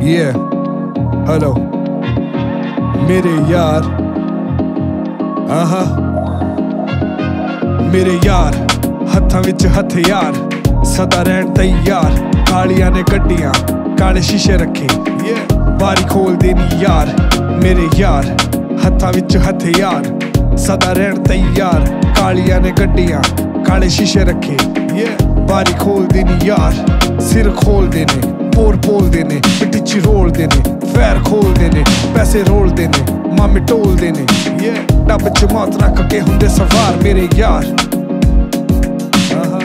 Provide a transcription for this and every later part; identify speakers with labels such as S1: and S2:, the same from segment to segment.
S1: Yeah, hello. ਮੇਰੇ ਯਾਰ ਆਹਾ ਮੇਰੇ ਯਾਰ ਹੱਥਾਂ ਵਿੱਚ ਹਥਿਆਰ ਸਦਾ ਰਹਿਣ ਤਿਆਰ ਕਾਲੀਆਂ ਨੇ ਗੱਡੀਆਂ ਕਾਲੇ ਸ਼ੀਸ਼ੇ ਰੱਖੇ Yeah, ਬਾਰੀ ਖੋਲਦੇ ਨੀ ਯਾਰ ਮੇਰੇ ਯਾਰ ਹੱਥਾਂ ਵਿੱਚ ਹਥਿਆਰ ਸਦਾ ਰਹਿਣ ਤਿਆਰ ਕਾਲੀਆਂ ਨੇ ਗੱਡੀਆਂ ਕਾਲੇ ਸ਼ੀਸ਼ੇ ਰੱਖੇ Yeah, ਬਾਰੀ ਖੋਲਦੇ ਨੀ ਯਾਰ ਸਿਰ ਖੋਲਦੇ ਨੇ ਪੋਰ ਬੋਲਦੇ ਨੇ ਚ ਰੋਲਦੇ ਨੇ ਫੈਰ ਖੋਲਦੇ ਨੇ ਪੈਸੇ ਰੋਲਦੇ ਨੇ ਮਾਮੇ ਟੋਲਦੇ ਨੇ। ਯੇ ਡੱਬ ਚ ਮੌਤ ਰੱਖ ਕੇ ਹੁੰਦੇ ਸਵਾਰ ਮੇਰੇ ਯਾਰ। ਆਹਾ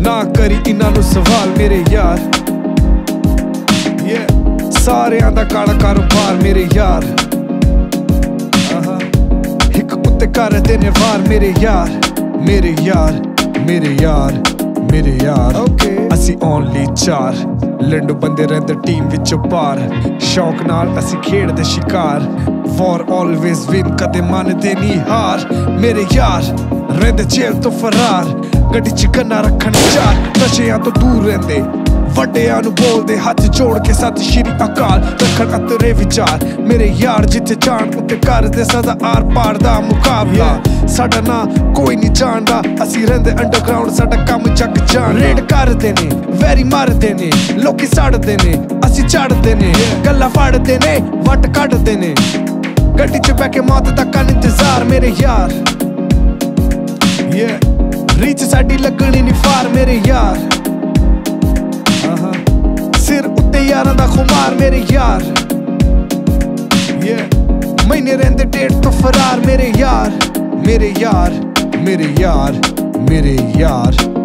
S1: ਨਾ ਕਰੀ ਇਹਨਾਂ ਨੂੰ ਸਵਾਲ ਮੇਰੇ ਯਾਰ। ਯੇ ਸਾਰਿਆਂ ਦਾ ਕਾਲਾ ਕਾਰੋਬਾਰ ਮੇਰੇ ਯਾਰ। ਆਹਾ ਇੱਕ ਉੱਤੇ ਕਰਦੇ ਨੇ ਵਾਰ ਮੇਰੇ ਯਾਰ। ਮੇਰੇ ਯਾਰ ਮੇਰੇ ਯਾਰ ਮੇਰੇ ਯਾਰ। ਅਸੀਂ ਓਨਲੀ ਚਾਰ। ਲੰਡੂ ਬੰਦੇ ਰਹਿੰਦੇ ਟੀਮ ਵਿੱਚੋਂ ਪਾਰ। ਸ਼ੌਕ ਨਾਲ ਅਸੀਂ ਖੇਡਦੇ ਸ਼ਿਕਾਰ। ਫॉर ਆਲਵੇਜ਼ ਵਿਨ ਕਦੇ ਮੰਨਦੇ ਨਹੀਂ ਹਾਰ। ਮੇਰੇ ਯਾਰ, ਰਹਿੰਦੇ ਜੇਲ੍ਹ ਤੋਂ ਫਰਾਰ। ਗੱਡੀ ਚ ਕੰਨਾ ਰੱਖਣ ਚਾਰ। ਨਸ਼ਿਆਂ ਤੋਂ ਦੂਰ ਰਹਿੰਦੇ। ਵੱਡਿਆਂ ਨੂੰ ਬੋਲਦੇ, ਹੱਥ ਜੋੜ ਕੇ ਸਤਿ ਸ਼੍ਰੀ ਅਕਾਲ। ਰੱਖਣ ਅਤਰੇ ਵਿਚਾਰ। ਮੇਰੇ ਯਾਰ ਜਿੱਥੇ ਜਾਣ ਉੱਤੇ ਕਰਦੇ ਸਦਾ ਆਰ ਪਾਰ ਦਾ ਮੁਕਾਬਲਾ। ਸਾਡਾ ਨਾਂ ਕੋਈ ਨਹੀਂ ਜਾਣਦਾ। ਅਸੀਂ ਰਹਿੰਦੇ ਅੰਡਰਗਰਾਉਂਡ ਸਾਡਾ ਕੰਮ ਚੱਕ ਜਾਣ। ਰੇਡ ਕਰਦੇ ਨੇ, ਵੈਰੀ ਮਾਰਦੇ ਨੇ, ਲੋਕੀ ਸੜਦੇ ਨੇ, ਅਸੀਂ ਚੜਦੇ ਨੇ, ਗੱਲਾਂ ਫੜਦੇ ਨੇ, ਵੱਟ ਕੱਢਦੇ ਨੇ। ਗੱਡੀ 'ਚ ਬੈ ਕੇ ਮੌਤ ਦਾ ਕੰਨ ਇੰਤਜ਼ਾਰ, ਮੇਰੇ ਯਾਰ। Yeah ਰੀਚ ਸਾਡੀ ਲੱਗਣੀ ਨਹੀਂ ਫਾਰ ਮੇਰੇ ਯਾਰ। ਸਿਰ ਉੱਤੇ ਯਾਰਾਂ ਦਾ ਖੁਮਾਰ, ਮੇਰੇ ਯਾਰ। Yeah ਮੈਨੇ ਰਹਿੰਦੇ ਡੇਟ ਤੋਂ ਫਰਾਰ, ਮੇਰੇ ਯਾਰ। ਮੇਰੇ ਯਾਰ ਮੇਰੇ ਯਾਰ ਮੇਰੇ ਯਾਰ।